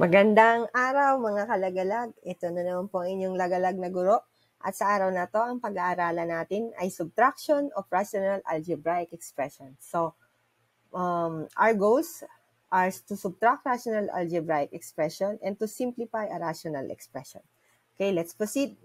Magandang araw mga kalagalag. Ito na naman po ang inyong lagalag na guro. At sa araw na to, ang pag-aaralan natin ay subtraction of rational algebraic expression. So, um, our goals are to subtract rational algebraic expression and to simplify a rational expression. Okay, let's proceed.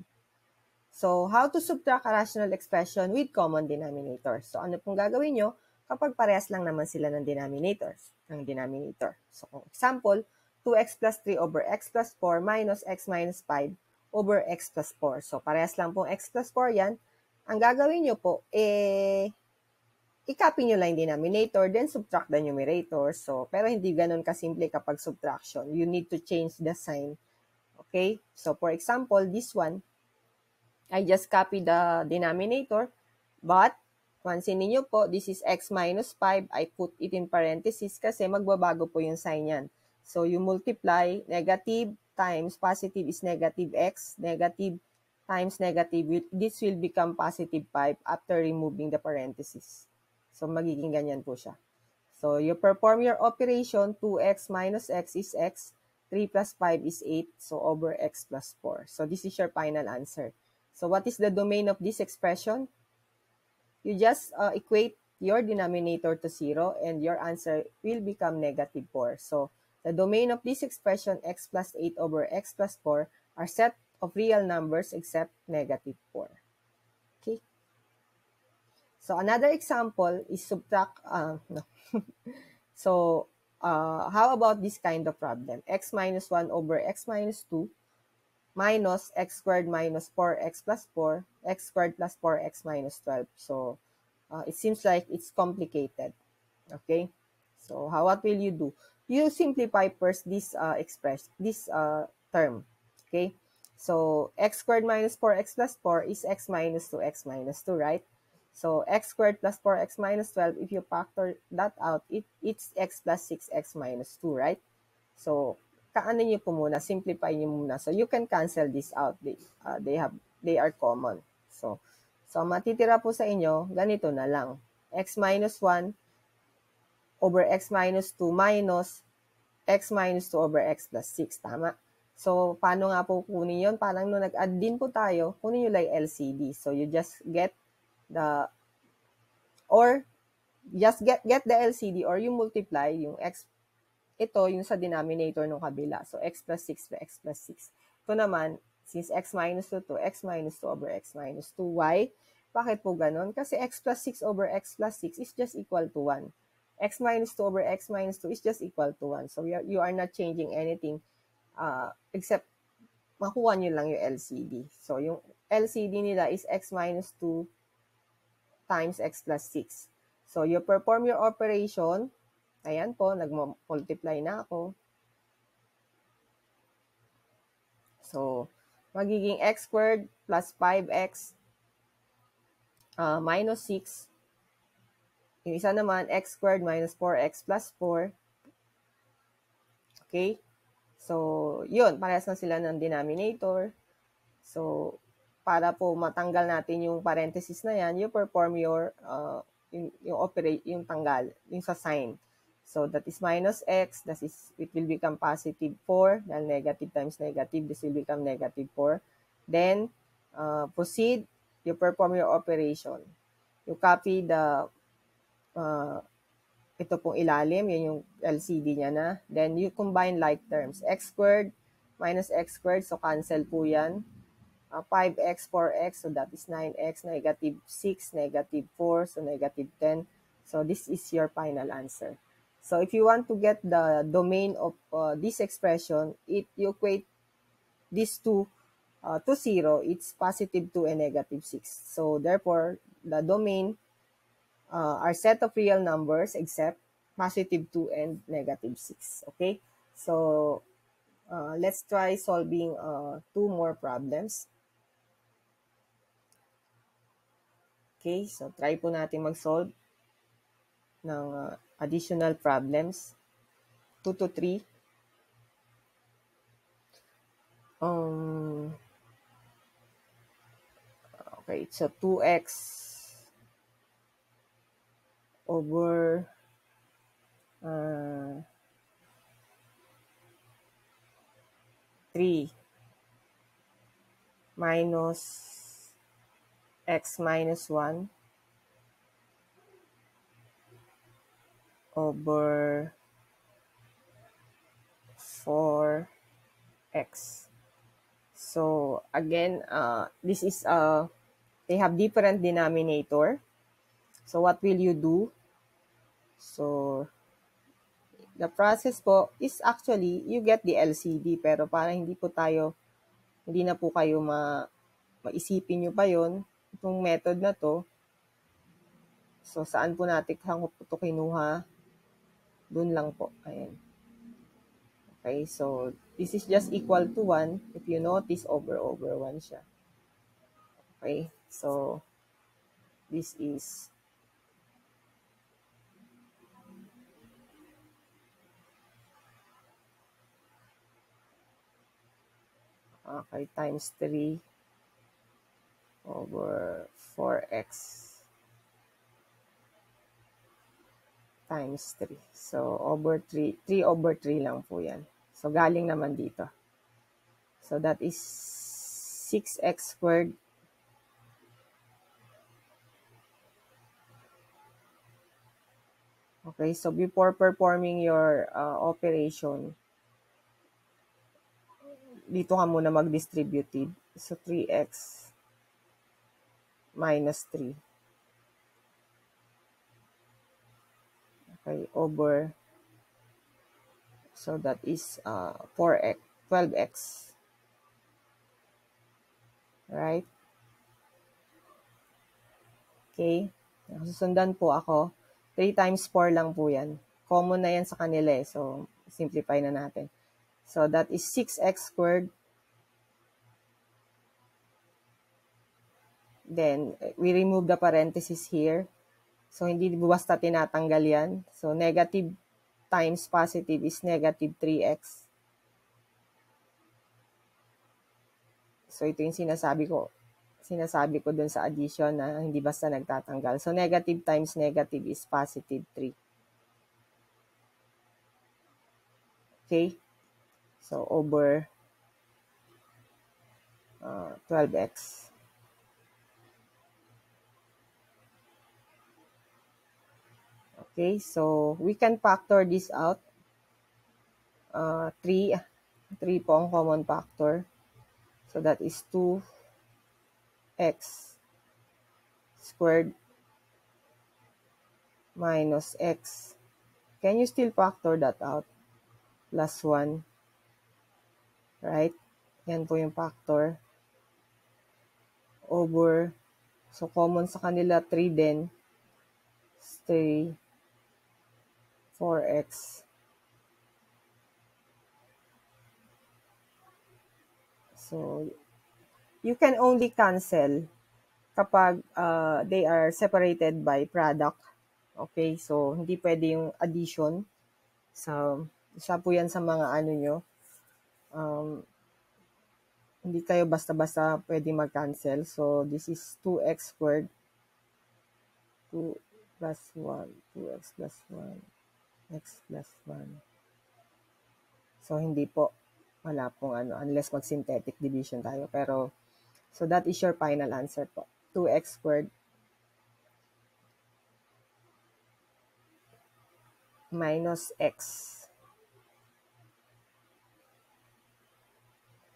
So, how to subtract a rational expression with common denominators. So, ano pong gagawin nyo kapag parehas lang naman sila ng denominators, ng denominator. So, example, 2x plus 3 over x plus 4 minus x minus 5 over x plus 4. So, parehas lang pong x plus 4 yan. Ang gagawin nyo po, eh, i-copy nyo lang yung denominator, then subtract the numerator. So, pero hindi ganun kasimple kapag subtraction. You need to change the sign. Okay? So, for example, this one, I just copy the denominator, but, pansin niyo po, this is x minus 5. I put it in parenthesis kasi magbabago po yung sign yan. So, you multiply negative times positive is negative x, negative times negative, this will become positive 5 after removing the parenthesis. So, magiging ganyan po siya. So, you perform your operation, 2x minus x is x, 3 plus 5 is 8, so over x plus 4. So, this is your final answer. So, what is the domain of this expression? You just uh, equate your denominator to 0 and your answer will become negative 4. So, The domain of this expression x plus 8 over x plus 4 are set of real numbers except negative 4. Okay. So another example is subtract, uh, no. so uh, how about this kind of problem? x minus 1 over x minus 2 minus x squared minus 4x plus 4, x squared plus 4x minus 12. So uh, it seems like it's complicated. Okay. So how, what will you do? You simplify first this uh, express this uh, term. Okay? So, x squared minus 4x plus 4 is x minus 2x minus 2, right? So, x squared plus 4x minus 12, if you factor that out, it, it's x plus 6x minus 2, right? So, kaano nyo po muna, simplify nyo muna. So, you can cancel this out. They, uh, they, have, they are common. So, so, matitira po sa inyo, ganito na lang. x minus 1 over x minus 2 minus x minus 2 over x plus 6. Tama? So, paano nga po kunin yon Parang nung nag-add din po tayo, kunin nyo lang LCD. So, you just get the, or just get, get the LCD or you multiply yung x, ito yung sa denominator ng kabila. So, x plus 6 by x plus 6. Ito naman, since x minus 2 to x minus 2 over x minus 2, why? Bakit po ganun? Kasi x plus 6 over x plus 6 is just equal to 1 x minus 2 over x minus 2 is just equal to 1. So, are, you are not changing anything uh, except makuha nyo lang yung LCD. So, yung LCD nila is x minus 2 times x plus 6. So, you perform your operation. Ayan po, nag-multiply na ako. So, magiging x squared plus 5x uh, minus 6 yung isa naman, x squared minus 4x plus 4. Okay? So, yun, parehas na sila ng denominator. So, para po matanggal natin yung parenthesis na yan, you perform your, uh, yung, yung operate, yung tanggal, yung sa sign. So, that is minus x, that is, it will become positive 4, dahil negative times negative, this will become negative 4. Then, uh, proceed, you perform your operation. You copy the uh, ito pong ilalim, yun yung LCD niya na. Then, you combine like terms. x squared minus x squared, so cancel po yan. Uh, 5x, 4x, so that is 9x, negative 6, negative 4, so negative 10. So, this is your final answer. So, if you want to get the domain of uh, this expression, it you equate these two uh, to 0, it's positive 2 and negative 6. So, therefore, the domain uh, are set of real numbers except positive 2 and negative 6. Okay? So, uh, let's try solving uh, two more problems. Okay, so try po natin mag-solve ng uh, additional problems. 2 to 3. Um, okay, so 2x over uh, 3 minus x minus 1 over 4x. So, again, uh, this is, uh, they have different denominator. So, what will you do? So, the process po is actually, you get the LCD, pero para hindi po tayo, hindi na po kayo ma, maisipin nyo pa yon itong method na to. So, saan po natin ko po ito kinuha? Doon lang po. Ayan. Okay, so this is just equal to 1. If you notice, over over 1 siya. Okay, so this is Okay, times 3 over 4x times 3. So, over 3, 3 over 3 lang po yan. So, galing naman dito. So, that is 6x squared Okay, so before performing your uh, operation, dito ka muna mag-distributed. So, 3x minus 3. Okay, over. So, that is uh, 4x, 12x. Right? Okay. Susundan po ako. 3 times 4 lang po yan. Common na yan sa kanila eh. So, simplify na natin. So that is 6x squared. Then, we remove the parenthesis here. So, hindi basta tinatanggal yan. So, negative times positive is negative 3x. So, ito yung sinasabi ko. Sinasabi ko dun sa addition na hindi basta nagtatanggal. So, negative times negative is positive 3. Okay? So, over uh, 12x. Okay, so we can factor this out. Uh, 3, 3 po ang common factor. So, that is 2x squared minus x. Can you still factor that out? Plus 1 Right? Yan po yung factor. Over. So, common sa kanila, 3 din. 3. 4x. So, you can only cancel kapag uh, they are separated by product. Okay, so hindi pwede yung addition. So, isa po yan sa mga ano nyo, um, hindi kayo basta-basta pwede mag-cancel. So, this is 2x squared. 2 plus 1. 2x plus 1. x plus 1. So, hindi po. Wala pong ano, unless mag-synthetic division tayo. Pero, so that is your final answer po. 2x squared minus x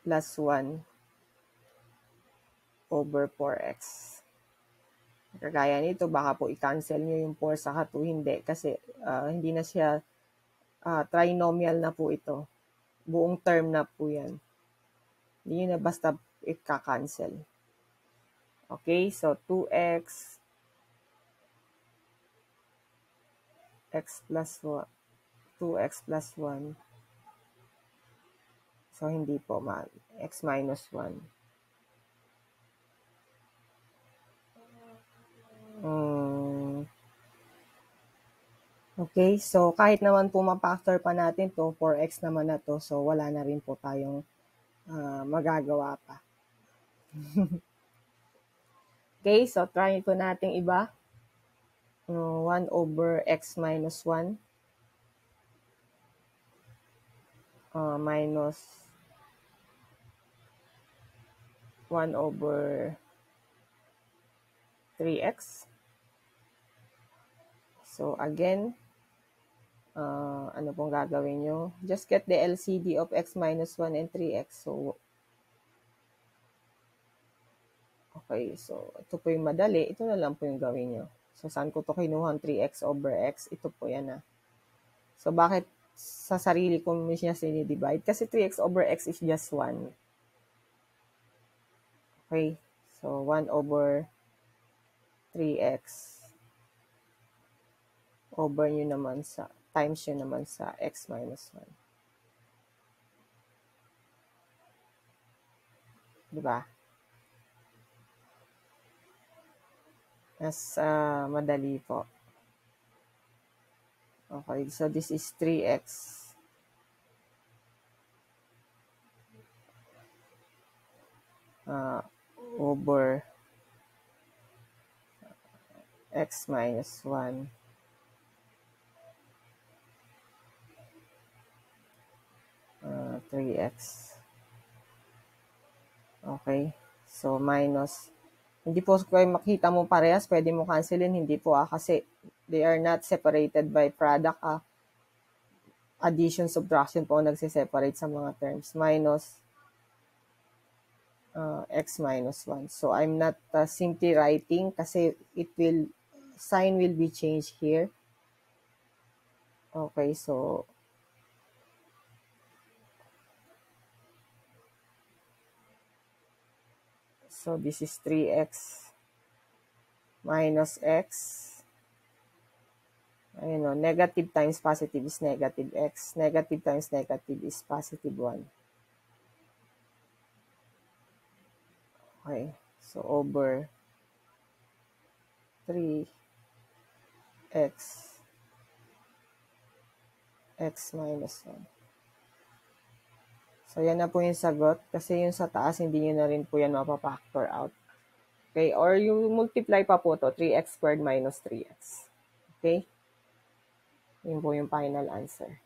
plus 1 over 4x. Kagaya nito, baka po i-cancel nyo yung 4 sa 2, hindi. Kasi uh, hindi na siya uh, trinomial na po ito. Buong term na po yan. Hindi na basta i-cancel. Okay, so 2x x plus 1 2x plus 1 So, hindi po ma x minus 1. Um, okay, so kahit naman po ma-factor pa natin to, 4x naman na to, so wala na rin po tayong uh, magagawa pa. okay, so try po natin iba. Uh, 1 over x minus 1 uh, minus 1 over 3x. So, again, uh, ano pong gagawin nyo? Just get the LCD of x minus 1 and 3x. So, okay. So, ito po yung madali. Ito na lang po yung gawin nyo. So, saan ko to kinuha 3x over x? Ito po yan na. So, bakit sa sarili ko siya sinidivide? Kasi 3x over x is just 1. Okay. So, 1 over 3x over nyo naman sa, times nyo naman sa x minus 1. Diba? Mas uh, madali po. Okay, so this is 3x uh, over x minus 1 uh, 3x. Okay. So, minus. Hindi po kayo makita mo parehas, pwede mo cancelin. Hindi po ah, kasi they are not separated by product ah. Addition, subtraction po nagsiseparate sa mga terms. Minus uh, x minus 1. So, I'm not uh, simply writing kasi it will, sign will be changed here. Okay, so So this is 3x minus x. Ayun o, negative times positive is negative x. Negative times negative is positive 1. Okay. So over 3x x minus 1. So, yan na po yung sagot. Kasi yung sa taas, hindi nyo na rin po yan mapapactor out. Okay? Or yung multiply pa po to 3x squared minus 3x. Okay? Yun po yung final answer.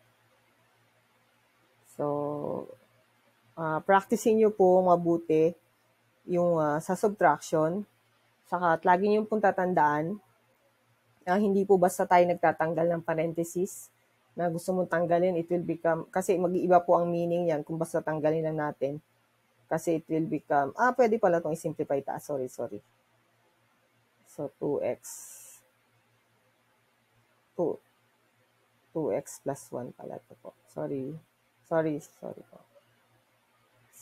So, uh, practicing nyo po mabuti yung uh, sa subtraction. Saka, at lagi nyo pong tatandaan, uh, hindi po basta tayo nagtatanggal ng parenthesis na gusto mong tanggalin, it will become, kasi mag-iiba po ang meaning yan kung basta tanggalin lang natin. Kasi it will become, ah, pwede pala itong i-simplify ta. Sorry, sorry. So, 2x. 2. 2x plus 1 pala ito po. Sorry. Sorry, sorry po.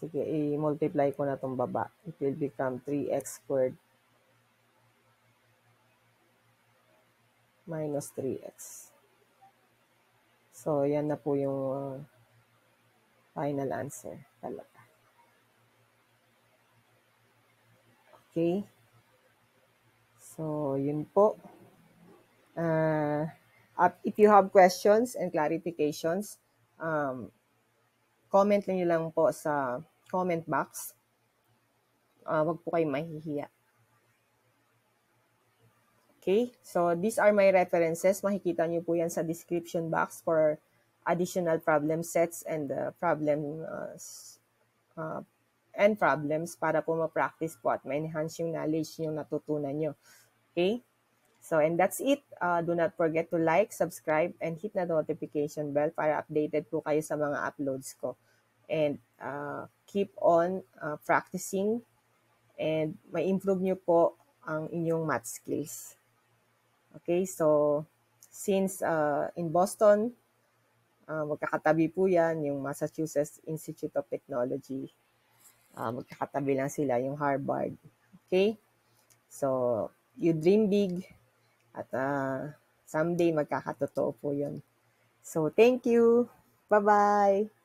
Sige, i-multiply ko na itong baba. It will become 3x squared minus 3x. So, yan na po yung uh, final answer talaga. Okay. So, yun po. Uh, if you have questions and clarifications, um, comment nyo lang po sa comment box. Uh, wag po kayo mahihiya. Okay, so these are my references. Makikita nyo po yan sa description box for additional problem sets and uh, problem uh, uh, and problems para po ma-practice po at ma-enhance yung knowledge yung natutunan nyo. Okay? So, and that's it. Uh, do not forget to like, subscribe, and hit the notification bell para updated po kayo sa mga uploads ko. And uh, keep on uh, practicing and ma-improve nyo po ang inyong math skills. Okay, so since uh, in Boston, uh, magkakatabi po yan, yung Massachusetts Institute of Technology. Uh, magkakatabi lang sila, yung Harvard. Okay? So, you dream big at uh, someday magkakatotoo po yun. So, thank you. Bye-bye.